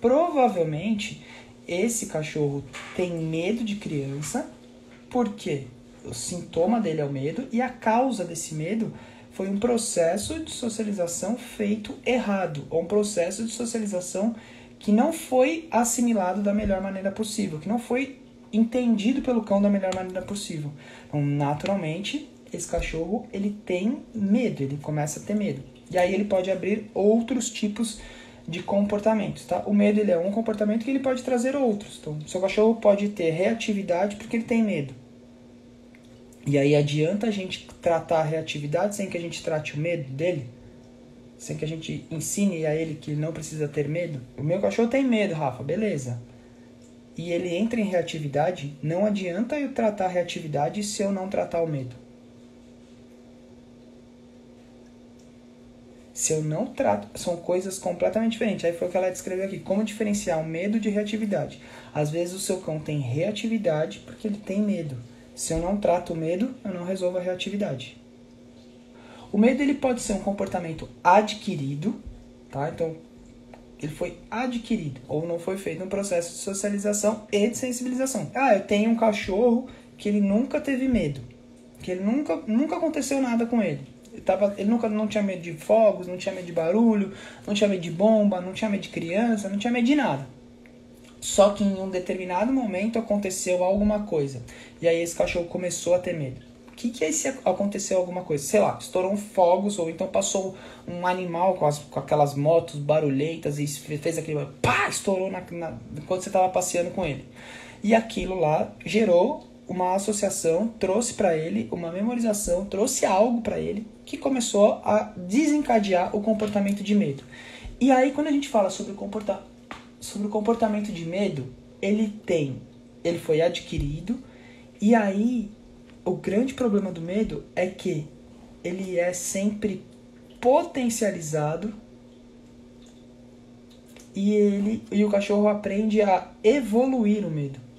provavelmente esse cachorro tem medo de criança, porque o sintoma dele é o medo e a causa desse medo foi um processo de socialização feito errado, ou um processo de socialização que não foi assimilado da melhor maneira possível, que não foi entendido pelo cão da melhor maneira possível. Então, naturalmente, esse cachorro ele tem medo, ele começa a ter medo. E aí ele pode abrir outros tipos de comportamentos, tá? O medo ele é um comportamento que ele pode trazer outros. Então, seu cachorro pode ter reatividade porque ele tem medo. E aí adianta a gente tratar a reatividade sem que a gente trate o medo dele? Sem que a gente ensine a ele que ele não precisa ter medo? O meu cachorro tem medo, Rafa, beleza. E ele entra em reatividade, não adianta eu tratar a reatividade se eu não tratar o medo. Se eu não trato, são coisas completamente diferentes. Aí foi o que ela descreveu aqui. Como diferenciar o medo de reatividade? Às vezes o seu cão tem reatividade porque ele tem medo. Se eu não trato o medo, eu não resolvo a reatividade. O medo ele pode ser um comportamento adquirido, tá? Então, ele foi adquirido ou não foi feito um processo de socialização e de sensibilização. Ah, eu tenho um cachorro que ele nunca teve medo, que ele nunca, nunca aconteceu nada com ele. Tava, ele nunca não tinha medo de fogos, não tinha medo de barulho, não tinha medo de bomba, não tinha medo de criança, não tinha medo de nada. Só que em um determinado momento aconteceu alguma coisa. E aí esse cachorro começou a ter medo. O que, que é se aconteceu alguma coisa? Sei lá, estourou um fogos, ou então passou um animal com, as, com aquelas motos barulhentas e fez aquele. pá! Estourou na, na, enquanto você estava passeando com ele. E aquilo lá gerou uma associação, trouxe para ele uma memorização, trouxe algo para ele que começou a desencadear o comportamento de medo. E aí, quando a gente fala sobre o comportamento sobre o comportamento de medo, ele tem, ele foi adquirido, e aí o grande problema do medo é que ele é sempre potencializado e ele e o cachorro aprende a evoluir o medo.